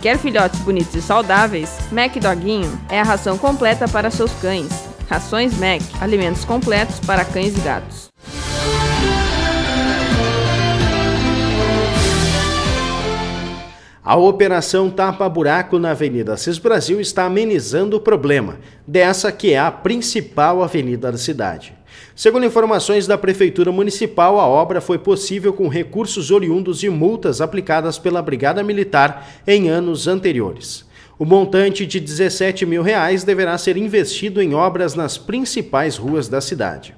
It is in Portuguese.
Quer filhotes bonitos e saudáveis? Mac Doguinho é a ração completa para seus cães. Rações Mac, alimentos completos para cães e gatos. A operação Tapa Buraco na Avenida Cis Brasil está amenizando o problema, dessa que é a principal avenida da cidade. Segundo informações da Prefeitura Municipal, a obra foi possível com recursos oriundos de multas aplicadas pela Brigada Militar em anos anteriores. O montante de 17 mil reais deverá ser investido em obras nas principais ruas da cidade.